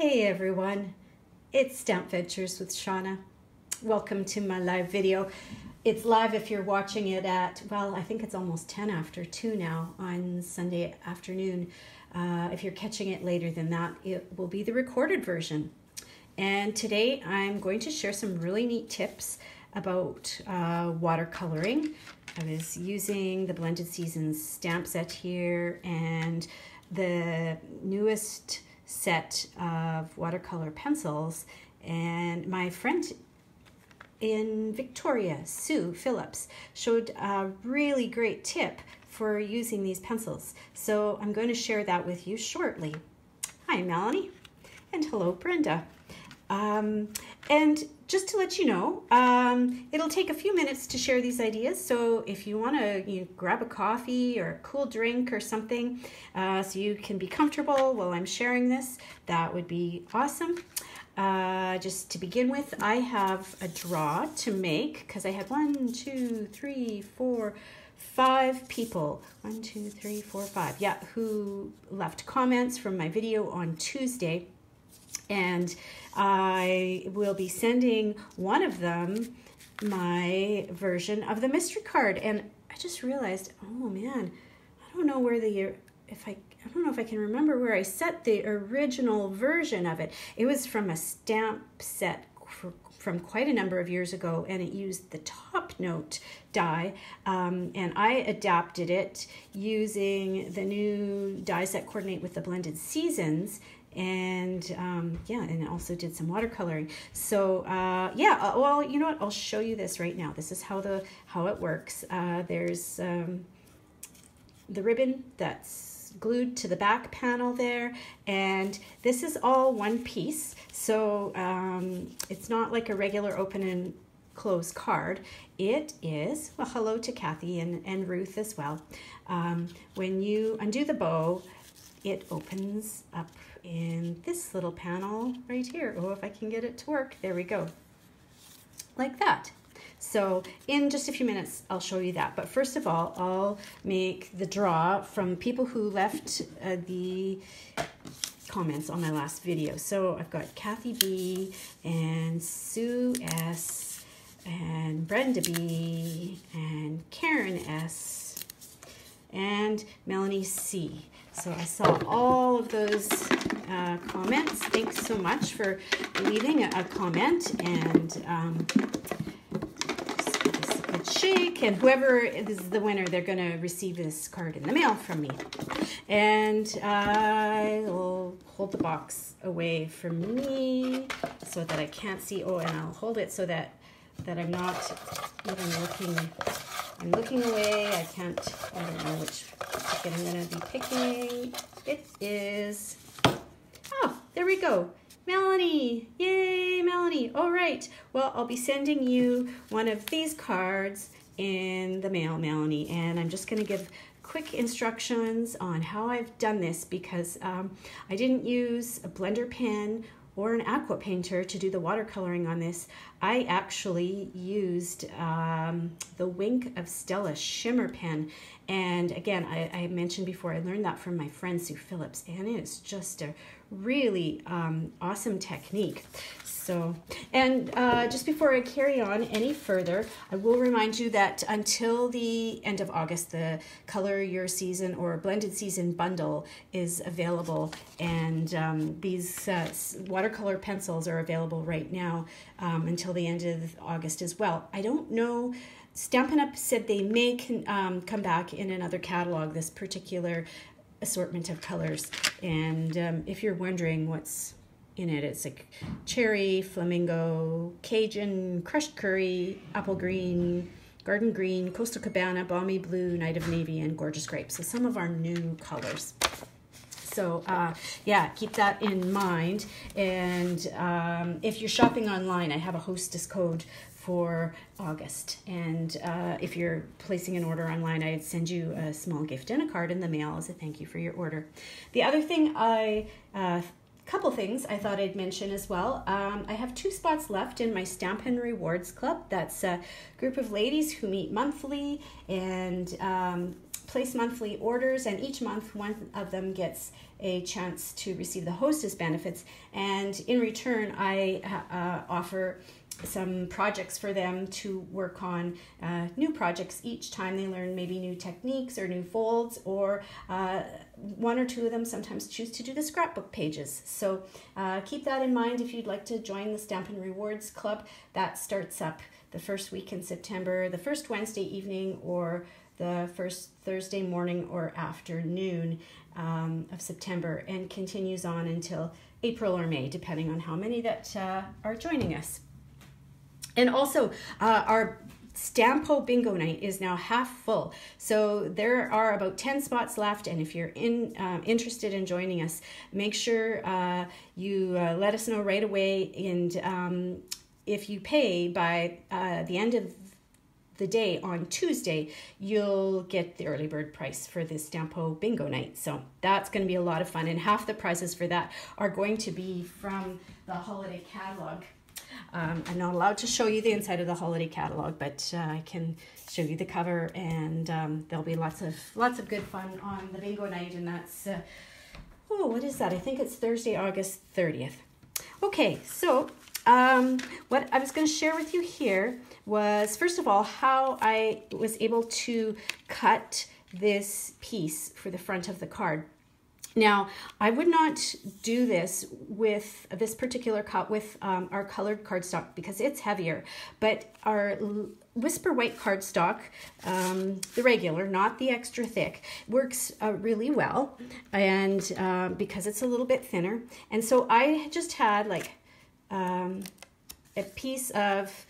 Hey everyone, it's Stampventures with Shauna. Welcome to my live video. It's live if you're watching it at, well, I think it's almost 10 after 2 now on Sunday afternoon. Uh, if you're catching it later than that, it will be the recorded version. And today I'm going to share some really neat tips about uh, watercoloring. I was using the Blended Seasons stamp set here and the newest set of watercolor pencils and my friend in Victoria, Sue Phillips, showed a really great tip for using these pencils. So I'm going to share that with you shortly. Hi, Melanie. And hello, Brenda. Um, and just to let you know, um, it'll take a few minutes to share these ideas. So if you want to you know, grab a coffee or a cool drink or something uh, so you can be comfortable while I'm sharing this, that would be awesome. Uh, just to begin with, I have a draw to make because I had one, two, three, four, five people, one, two, three, four, five, yeah, who left comments from my video on Tuesday and I will be sending one of them my version of the mystery card. And I just realized, oh man, I don't know where the if I I don't know if I can remember where I set the original version of it. It was from a stamp set from quite a number of years ago, and it used the top note die, um, and I adapted it using the new dies that coordinate with the blended seasons and um, yeah, and also did some watercoloring. So uh, yeah, uh, well, you know what? I'll show you this right now. This is how the how it works. Uh, there's um, the ribbon that's glued to the back panel there, and this is all one piece. So um, it's not like a regular open and close card. It is, well, hello to Kathy and, and Ruth as well. Um, when you undo the bow, it opens up in this little panel right here. Oh, if I can get it to work. There we go. Like that. So in just a few minutes, I'll show you that. But first of all, I'll make the draw from people who left uh, the comments on my last video. So I've got Kathy B and Sue S and Brenda B and Karen S and Melanie C. So I saw all of those uh, comments. Thanks so much for leaving a, comment and um, a shake. And whoever is the winner, they're going to receive this card in the mail from me. And I will hold the box away from me so that I can't see. Oh, and I'll hold it so that that I'm not even looking. I'm looking away. I can't. I don't know which ticket I'm going to be picking. It is oh, there we go. Melanie, yay, Melanie. All right, well, I'll be sending you one of these cards in the mail, Melanie, and I'm just gonna give quick instructions on how I've done this because um, I didn't use a blender pen or an aqua painter to do the watercoloring on this. I actually used um, the Wink of Stella shimmer pen. And again, I, I, mentioned before, I learned that from my friend Sue Phillips, and it is just a really um, awesome technique. So, and uh, just before I carry on any further, I will remind you that until the end of August, the Color Your Season or Blended Season bundle is available, and um, these uh, watercolor pencils are available right now um, until the end of August as well. I don't know. Stampin' Up! said they may um, come back in another catalog, this particular assortment of colors. And um, if you're wondering what's in it, it's like cherry, flamingo, Cajun, crushed curry, apple green, garden green, coastal cabana, balmy blue, night of navy, and gorgeous grape. So some of our new colors. So uh, yeah, keep that in mind. And um, if you're shopping online, I have a hostess code for August. And uh, if you're placing an order online, I'd send you a small gift and a card in the mail as a thank you for your order. The other thing I uh, couple things I thought I'd mention as well. Um, I have two spots left in my Stampin' Rewards Club. That's a group of ladies who meet monthly and um, place monthly orders, and each month one of them gets a chance to receive the hostess benefits. And in return, I uh, offer some projects for them to work on uh, new projects each time they learn maybe new techniques or new folds or uh, one or two of them sometimes choose to do the scrapbook pages so uh, keep that in mind if you'd like to join the Stampin' Rewards Club that starts up the first week in September the first Wednesday evening or the first Thursday morning or afternoon um, of September and continues on until April or May, depending on how many that uh, are joining us. And also, uh, our Stampo Bingo Night is now half full. So there are about 10 spots left. And if you're in um, interested in joining us, make sure uh, you uh, let us know right away. And um, if you pay by uh, the end of the day on Tuesday, you'll get the early bird price for the Stampo Bingo Night. So that's going to be a lot of fun. And half the prizes for that are going to be from the holiday catalog. Um, I'm not allowed to show you the inside of the holiday catalog, but uh, I can show you the cover, and um, there'll be lots of lots of good fun on the bingo night, and that's uh, oh, what is that? I think it's Thursday, August 30th. Okay, so um, what I was going to share with you here was first of all how I was able to cut this piece for the front of the card. Now, I would not do this with this particular cut with um, our colored cardstock because it's heavier, but our Whisper White cardstock, um, the regular, not the extra thick, works uh, really well and uh, because it's a little bit thinner. And so I just had like um, a piece of,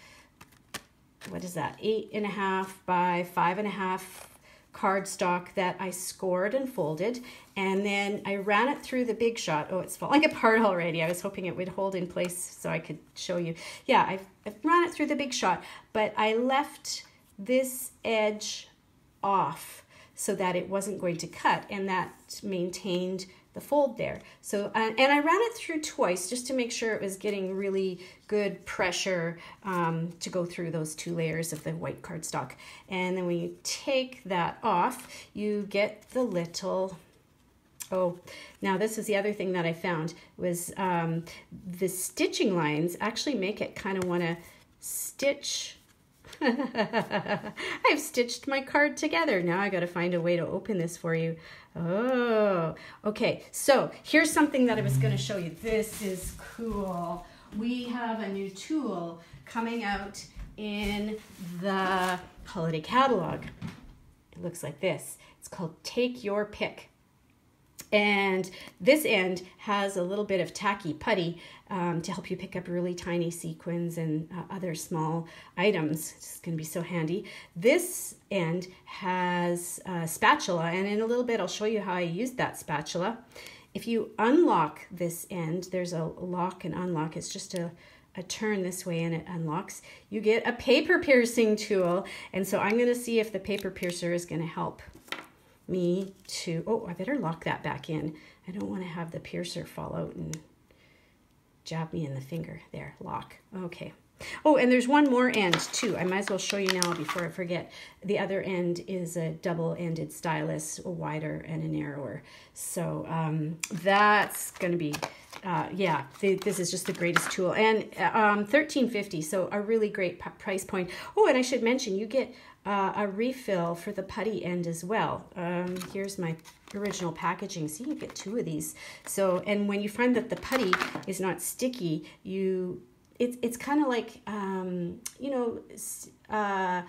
what is that, eight and a half by five and a half cardstock that I scored and folded and then I ran it through the Big Shot. Oh, it's falling apart already. I was hoping it would hold in place so I could show you. Yeah, I've, I've run it through the Big Shot, but I left this edge off so that it wasn't going to cut and that maintained the fold there. So, uh, and I ran it through twice just to make sure it was getting really good pressure um, to go through those two layers of the white cardstock. And then when you take that off, you get the little Oh, now this is the other thing that I found was um, the stitching lines actually make it kind of want to stitch. I've stitched my card together. Now I got to find a way to open this for you. Oh, okay. So here's something that I was going to show you. This is cool. We have a new tool coming out in the holiday catalog. It looks like this. It's called Take Your Pick. And this end has a little bit of tacky putty um, to help you pick up really tiny sequins and uh, other small items. It's going to be so handy. This end has a spatula, and in a little bit I'll show you how I used that spatula. If you unlock this end, there's a lock and unlock. It's just a, a turn this way and it unlocks. You get a paper piercing tool. And so I'm going to see if the paper piercer is going to help me to, oh, I better lock that back in. I don't want to have the piercer fall out and jab me in the finger. There, lock. Okay. Oh, and there's one more end too. I might as well show you now before I forget. The other end is a double-ended stylus, a wider and a narrower. So um, that's going to be, uh, yeah, th this is just the greatest tool. And um, 13.50, so a really great price point. Oh, and I should mention, you get uh, a refill for the putty end as well. Um, here's my original packaging. See, you get two of these. So, and when you find that the putty is not sticky, you, it's, it's kind of like, um, you know, uh,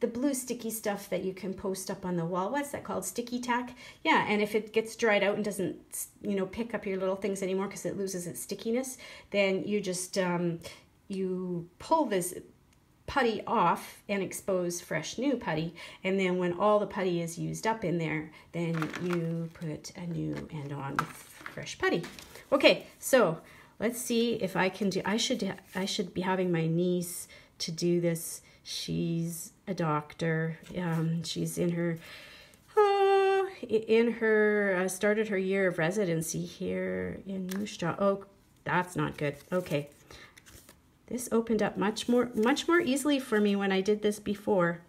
the blue sticky stuff that you can post up on the wall. What's that called? Sticky tack? Yeah, and if it gets dried out and doesn't, you know, pick up your little things anymore because it loses its stickiness, then you just, um, you pull this putty off and expose fresh new putty. And then when all the putty is used up in there, then you put a new end on with fresh putty. Okay, so let's see if I can do, I should, I should be having my niece to do this. She's a doctor. Um, she's in her, uh, in her, uh, started her year of residency here in Moose Jaw. Oh, that's not good. Okay, this opened up much more, much more easily for me when I did this before.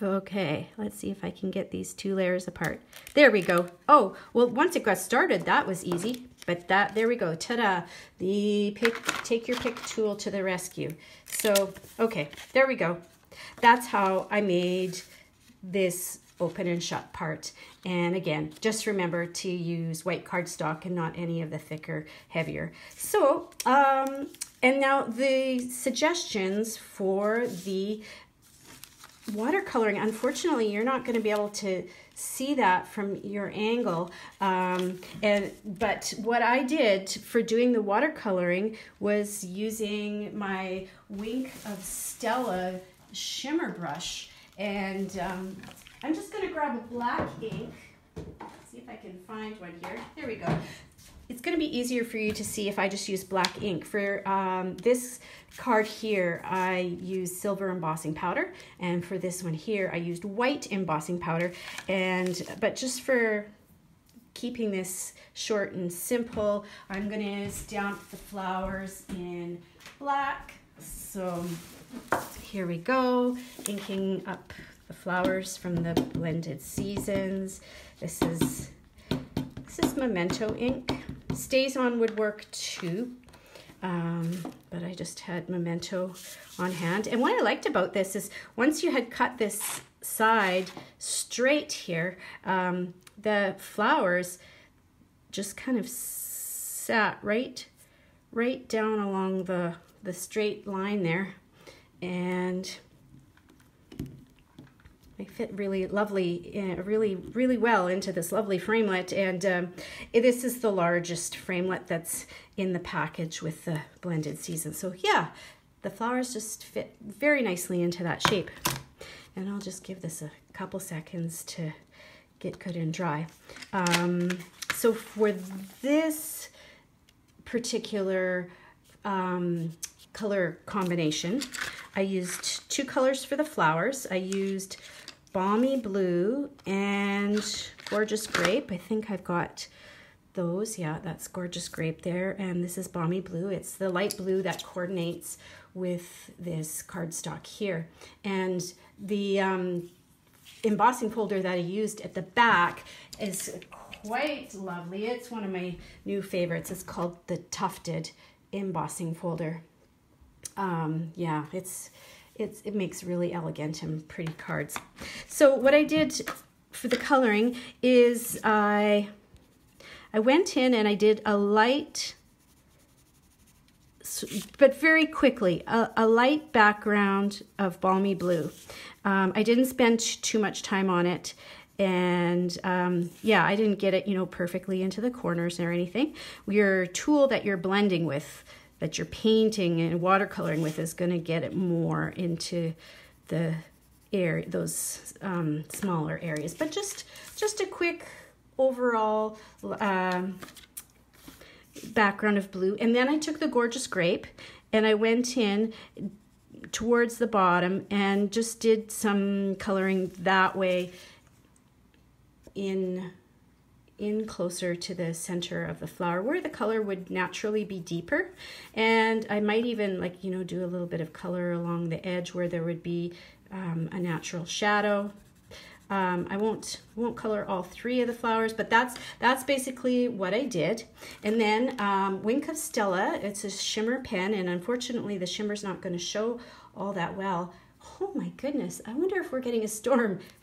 Okay, let's see if I can get these two layers apart. There we go. Oh, well, once it got started, that was easy. But that, there we go, ta-da. The pick, take your pick tool to the rescue. So, okay, there we go. That's how I made this open and shut part. And again, just remember to use white cardstock and not any of the thicker, heavier. So, um, and now the suggestions for the watercoloring, unfortunately, you're not going to be able to see that from your angle. Um, and But what I did for doing the watercoloring was using my Wink of Stella shimmer brush. And um, I'm just going to grab a black ink. See if I can find one here. There we go it's going to be easier for you to see if I just use black ink. For um, this card here, I used silver embossing powder, and for this one here, I used white embossing powder. And But just for keeping this short and simple, I'm going to stamp the flowers in black. So here we go, inking up the flowers from the blended seasons. This is this is Memento ink. StazOn would work too, um, but I just had Memento on hand. And what I liked about this is once you had cut this side straight here, um, the flowers just kind of sat right, right down along the, the straight line there. And they fit really lovely, uh, really, really well into this lovely framelit. And um, this is the largest framelit that's in the package with the blended season. So yeah, the flowers just fit very nicely into that shape. And I'll just give this a couple seconds to get good and dry. Um, so for this particular um, color combination, I used two colors for the flowers. I used Balmy Blue and Gorgeous Grape. I think I've got those. Yeah, that's Gorgeous Grape there. And this is Balmy Blue. It's the light blue that coordinates with this cardstock here. And the um, embossing folder that I used at the back is quite lovely. It's one of my new favorites. It's called the Tufted embossing folder. Um, yeah, it's it's, it makes really elegant and pretty cards. So what I did for the coloring is I, I went in and I did a light, but very quickly, a, a light background of balmy blue. Um, I didn't spend too much time on it and um, yeah, I didn't get it, you know, perfectly into the corners or anything. Your tool that you're blending with that you're painting and watercoloring with is going to get it more into the air those um, smaller areas. But just just a quick overall um, background of blue. And then I took the gorgeous grape and I went in towards the bottom and just did some coloring that way in in closer to the center of the flower where the color would naturally be deeper. And I might even like you know do a little bit of color along the edge where there would be um, a natural shadow. Um, I won't won't color all three of the flowers but that's that's basically what I did. And then um, Wink of Stella it's a shimmer pen and unfortunately the shimmer's not going to show all that well. Oh my goodness I wonder if we're getting a storm.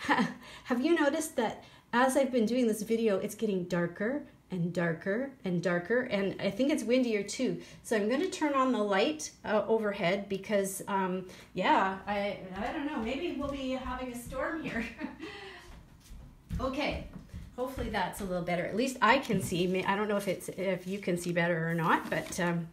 Have you noticed that as I've been doing this video, it's getting darker and darker and darker and I think it's windier too. So I'm gonna turn on the light uh, overhead because um, yeah, I, I don't know, maybe we'll be having a storm here. okay, hopefully that's a little better. At least I can see, I don't know if it's if you can see better or not, but um,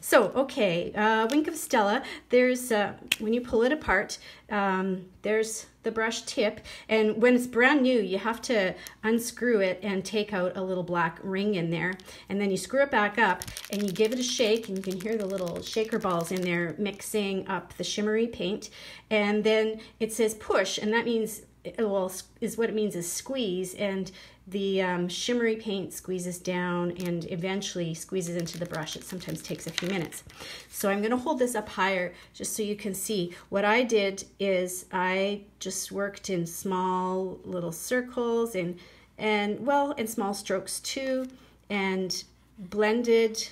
so, okay, uh, Wink of Stella, there's, uh, when you pull it apart, um, there's the brush tip, and when it's brand new, you have to unscrew it and take out a little black ring in there, and then you screw it back up, and you give it a shake, and you can hear the little shaker balls in there mixing up the shimmery paint, and then it says push, and that means well is what it means is squeeze and the um, shimmery paint squeezes down and eventually squeezes into the brush. It sometimes takes a few minutes. So I'm going to hold this up higher just so you can see. What I did is I just worked in small little circles and, and well, in small strokes too, and blended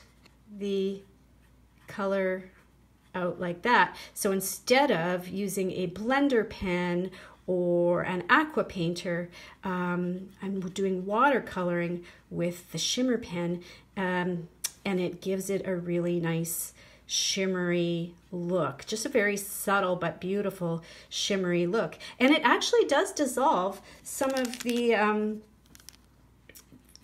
the color out like that. So instead of using a blender pen or an aqua painter. Um, I'm doing watercoloring with the shimmer pen, um, and it gives it a really nice shimmery look. Just a very subtle but beautiful shimmery look. And it actually does dissolve some of the um,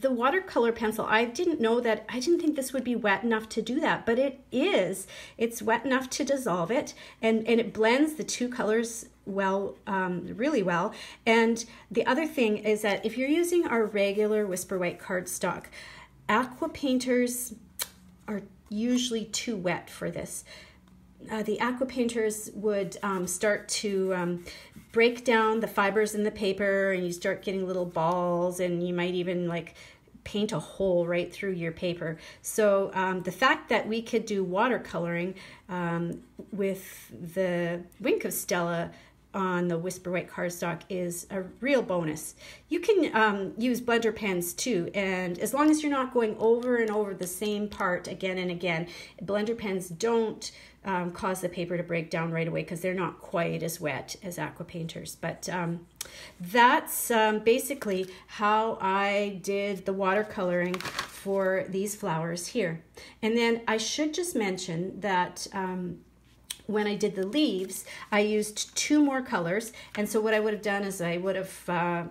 the watercolor pencil, I didn't know that, I didn't think this would be wet enough to do that, but it is. It's wet enough to dissolve it, and, and it blends the two colors well, um, really well. And the other thing is that if you're using our regular Whisper White cardstock, aqua painters are usually too wet for this. Uh, the aqua painters would um, start to um, break down the fibers in the paper and you start getting little balls and you might even like paint a hole right through your paper. So um, the fact that we could do watercoloring um, with the Wink of Stella on the Whisper White cardstock is a real bonus. You can um, use blender pens too, and as long as you're not going over and over the same part again and again, blender pens don't um, cause the paper to break down right away because they're not quite as wet as aqua painters. But um, that's um, basically how I did the watercoloring for these flowers here. And then I should just mention that um, when I did the leaves, I used two more colors. And so what I would have done is I would have uh,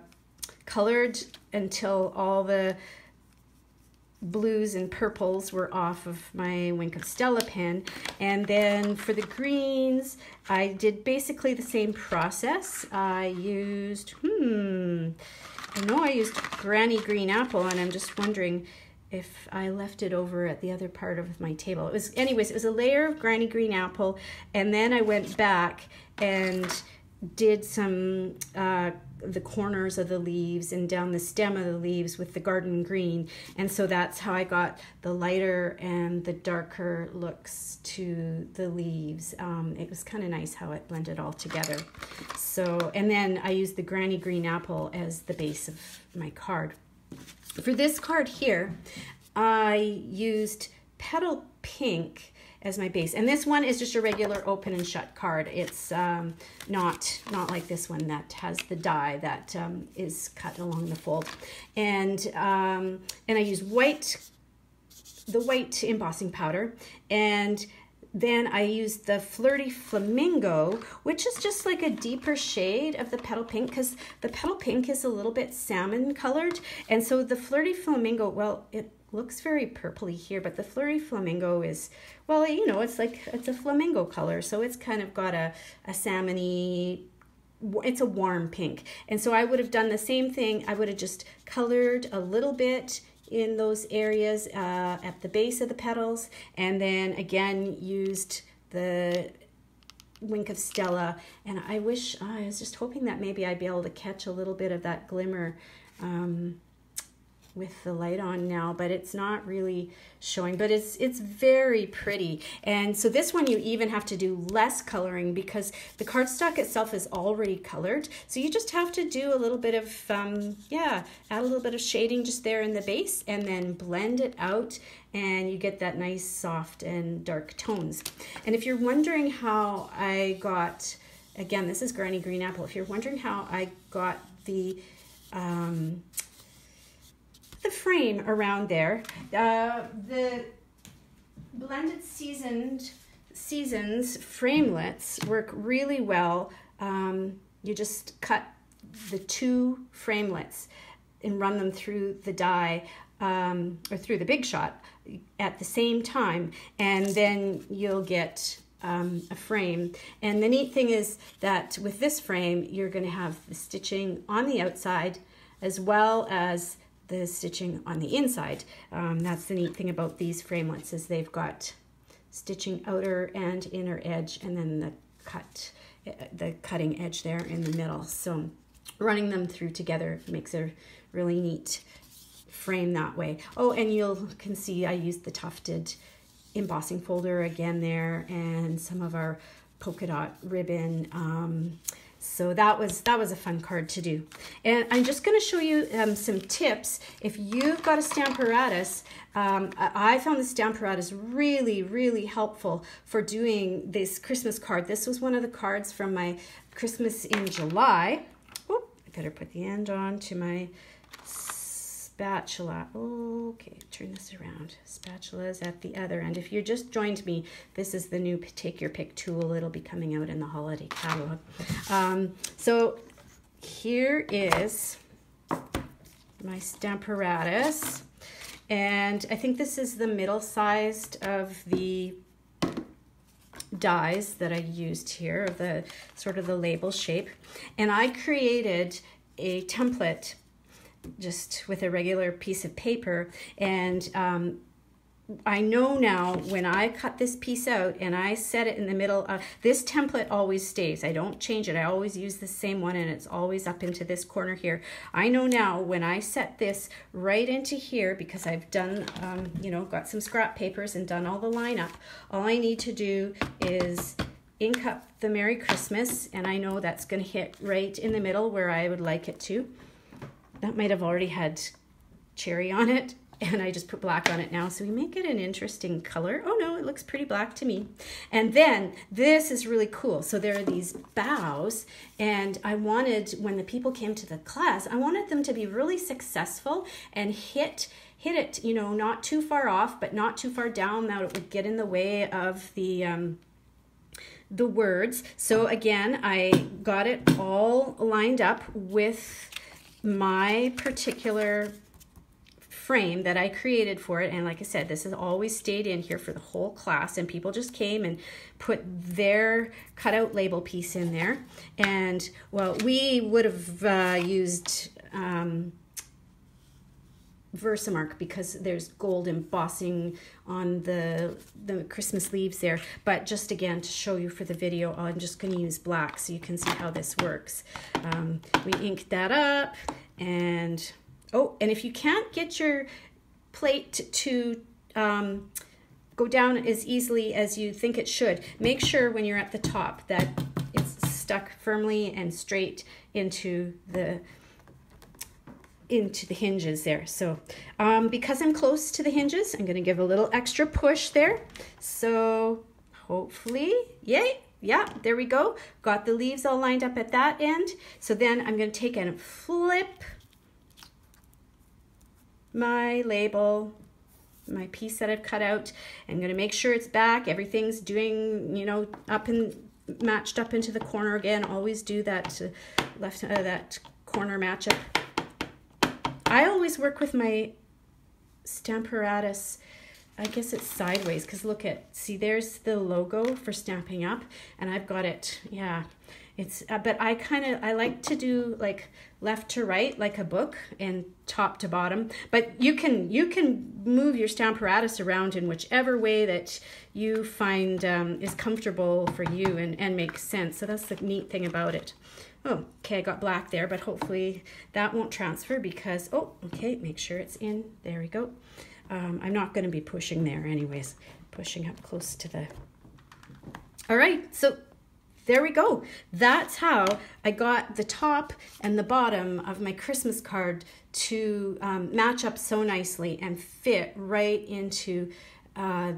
colored until all the blues and purples were off of my Wink of Stella pen. And then for the greens, I did basically the same process. I used, hmm, I know I used Granny Green Apple and I'm just wondering if I left it over at the other part of my table. It was, anyways, it was a layer of Granny Green Apple, and then I went back and did some uh, the corners of the leaves and down the stem of the leaves with the garden green and so that's how I got the lighter and the darker looks to the leaves. Um, it was kind of nice how it blended all together. So and then I used the granny green apple as the base of my card for this card here, I used Petal Pink as my base. And this one is just a regular open and shut card. It's um, not, not like this one that has the die that um, is cut along the fold. And, um, and I use white, the white embossing powder. And then I used the Flirty Flamingo, which is just like a deeper shade of the Petal Pink because the Petal Pink is a little bit salmon colored. And so the Flirty Flamingo, well, it looks very purpley here, but the Flirty Flamingo is, well, you know, it's like, it's a flamingo color. So it's kind of got a, a salmony it's a warm pink. And so I would have done the same thing. I would have just colored a little bit in those areas uh, at the base of the petals and then again used the wink of Stella. And I wish I was just hoping that maybe I'd be able to catch a little bit of that glimmer um, with the light on now, but it's not really showing, but it's it's very pretty. And so this one you even have to do less coloring because the cardstock itself is already colored. So you just have to do a little bit of, um, yeah, add a little bit of shading just there in the base and then blend it out and you get that nice soft and dark tones. And if you're wondering how I got, again, this is Granny Green Apple. If you're wondering how I got the, um, the frame around there. Uh, the blended seasoned seasons framelits work really well. Um, you just cut the two framelits and run them through the die um, or through the Big Shot at the same time, and then you'll get um, a frame. And the neat thing is that with this frame, you're going to have the stitching on the outside as well as the stitching on the inside. Um, that's the neat thing about these framelits is they've got stitching outer and inner edge and then the cut, the cutting edge there in the middle. So running them through together makes a really neat frame that way. Oh, and you can see I used the tufted embossing folder again there and some of our polka dot ribbon. Um, so that was that was a fun card to do. And I'm just going to show you um, some tips. If you've got a Stamparatus, um, I found the Stamparatus really, really helpful for doing this Christmas card. This was one of the cards from my Christmas in July. Oh, I better put the end on to my spatula. Okay, turn this around. Spatula is at the other end. If you just joined me, this is the new Take Your Pick tool. It'll be coming out in the holiday catalog. Um, so here is my Stamparatus. And I think this is the middle sized of the dies that I used here, of the sort of the label shape. And I created a template just with a regular piece of paper. And um, I know now when I cut this piece out and I set it in the middle of this template always stays. I don't change it. I always use the same one and it's always up into this corner here. I know now when I set this right into here because I've done, um, you know, got some scrap papers and done all the lineup. All I need to do is ink up the Merry Christmas and I know that's going to hit right in the middle where I would like it to that might have already had cherry on it and I just put black on it now so we make it an interesting color. Oh no, it looks pretty black to me. And then this is really cool. So there are these bows and I wanted, when the people came to the class, I wanted them to be really successful and hit hit it, you know, not too far off, but not too far down that it would get in the way of the um, the words. So again, I got it all lined up with my particular frame that I created for it. And like I said, this has always stayed in here for the whole class and people just came and put their cutout label piece in there. And well, we would have uh, used um, Versamark because there's gold embossing on the the Christmas leaves there. But just again to show you for the video, I'm just going to use black so you can see how this works. Um, we inked that up and oh, and if you can't get your plate to um, go down as easily as you think it should, make sure when you're at the top that it's stuck firmly and straight into the into the hinges there. So um, because I'm close to the hinges, I'm gonna give a little extra push there. So hopefully, yay, yeah, there we go. Got the leaves all lined up at that end. So then I'm gonna take and flip my label, my piece that I've cut out. I'm gonna make sure it's back. Everything's doing, you know, up and matched up into the corner again. Always do that left, uh, that corner matchup. I always work with my Stamparatus, I guess it's sideways because look at, see there's the logo for Stampin' Up and I've got it, yeah. It's, uh, but I kind of, I like to do like left to right, like a book and top to bottom, but you can, you can move your Stamparatus around in whichever way that you find um, is comfortable for you and, and makes sense. So that's the neat thing about it. Oh, okay, I got black there, but hopefully that won't transfer because, oh, okay, make sure it's in. There we go. Um, I'm not going to be pushing there anyways, pushing up close to the... All right, so there we go. That's how I got the top and the bottom of my Christmas card to um, match up so nicely and fit right into uh,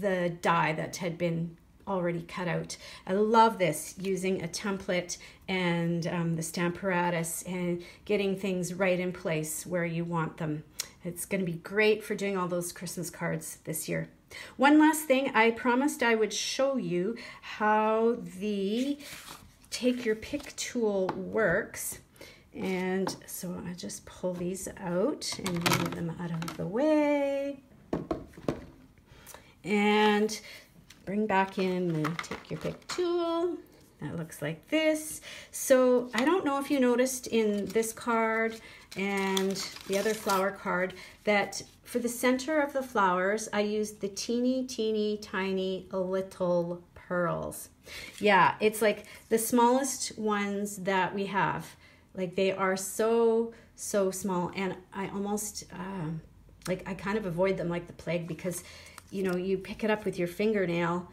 the die that had been already cut out. I love this, using a template and um, the Stamparatus and getting things right in place where you want them. It's going to be great for doing all those Christmas cards this year. One last thing, I promised I would show you how the Take Your Pick tool works. And so I just pull these out and move them out of the way. And bring back in the take your pick tool. That looks like this. So I don't know if you noticed in this card and the other flower card that for the center of the flowers, I used the teeny, teeny, tiny little pearls. Yeah, it's like the smallest ones that we have Like they are so, so small. And I almost, um, like, I kind of avoid them like the plague because, you know, you pick it up with your fingernail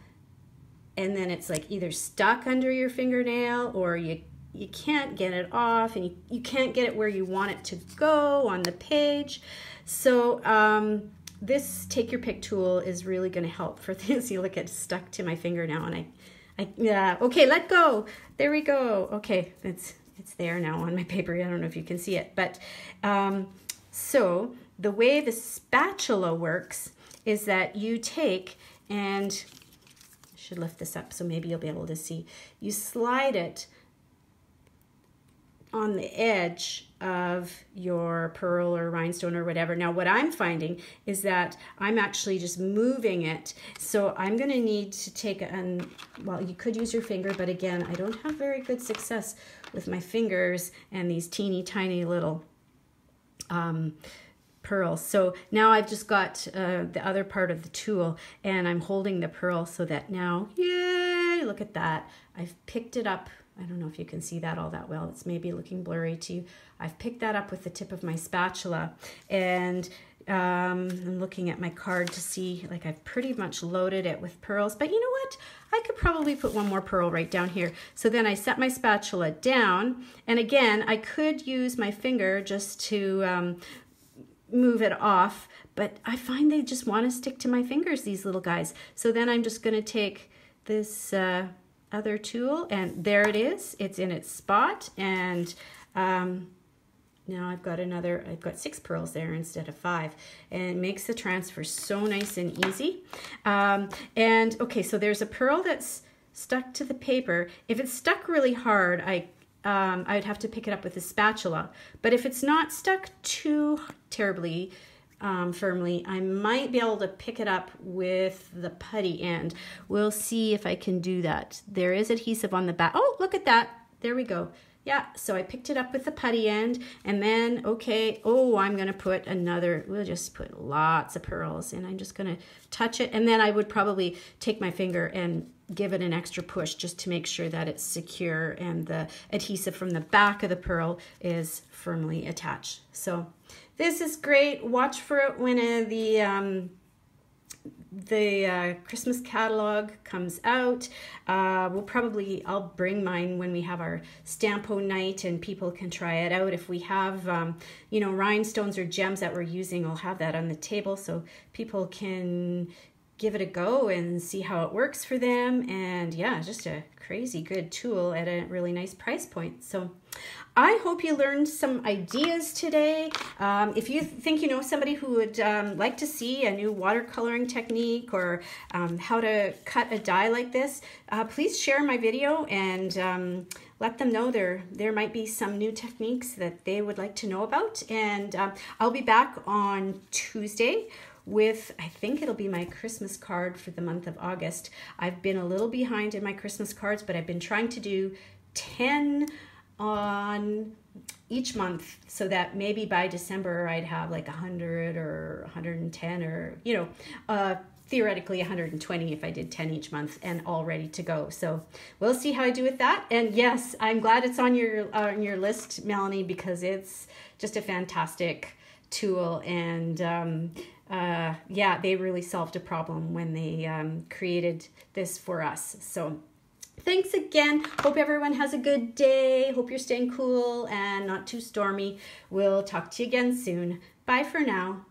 and then it's like either stuck under your fingernail or you you can't get it off and you, you can't get it where you want it to go on the page. So um, this take your pick tool is really going to help for this. You look, at stuck to my finger now and I, I, yeah, okay, let go. There we go. Okay, it's, it's there now on my paper. I don't know if you can see it, but um, so the way the spatula works is that you take and should lift this up so maybe you'll be able to see. You slide it on the edge of your pearl or rhinestone or whatever. Now what I'm finding is that I'm actually just moving it. So I'm gonna need to take and well, you could use your finger, but again, I don't have very good success with my fingers and these teeny tiny little um, pearls. So now I've just got uh, the other part of the tool and I'm holding the pearl so that now, yay, look at that. I've picked it up I don't know if you can see that all that well. It's maybe looking blurry to you. I've picked that up with the tip of my spatula and um, I'm looking at my card to see, like I've pretty much loaded it with pearls, but you know what? I could probably put one more pearl right down here. So then I set my spatula down and again, I could use my finger just to um, move it off, but I find they just want to stick to my fingers, these little guys. So then I'm just going to take this uh, other tool and there it is. It's in its spot and um, now I've got another I've got six pearls there instead of five. And it makes the transfer so nice and easy. Um, and okay so there's a pearl that's stuck to the paper. If it's stuck really hard I um, I would have to pick it up with a spatula but if it's not stuck too terribly um, firmly. I might be able to pick it up with the putty end. We'll see if I can do that. There is adhesive on the back. Oh, look at that. There we go. Yeah, so I picked it up with the putty end and then, okay, oh, I'm gonna put another, we'll just put lots of pearls and I'm just gonna touch it. And then I would probably take my finger and give it an extra push just to make sure that it's secure and the adhesive from the back of the pearl is firmly attached. So this is great. Watch for it when uh, the um, the uh, Christmas catalog comes out. Uh, we'll probably, I'll bring mine when we have our Stampo night and people can try it out. If we have, um, you know, rhinestones or gems that we're using, I'll have that on the table so people can give it a go and see how it works for them. And yeah, just a crazy good tool at a really nice price point. So I hope you learned some ideas today. Um, if you think you know somebody who would um, like to see a new watercoloring technique or um, how to cut a die like this, uh, please share my video and um, let them know there, there might be some new techniques that they would like to know about. And uh, I'll be back on Tuesday with, I think it'll be my Christmas card for the month of August. I've been a little behind in my Christmas cards, but I've been trying to do 10 on each month so that maybe by December I'd have like 100 or 110 or, you know, uh, theoretically 120 if I did 10 each month and all ready to go. So we'll see how I do with that. And yes, I'm glad it's on your on your list, Melanie, because it's just a fantastic tool and um, uh, yeah, they really solved a problem when they um, created this for us. So thanks again. Hope everyone has a good day. Hope you're staying cool and not too stormy. We'll talk to you again soon. Bye for now.